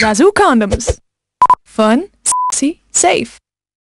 Razoo condoms. Fun, sexy, safe.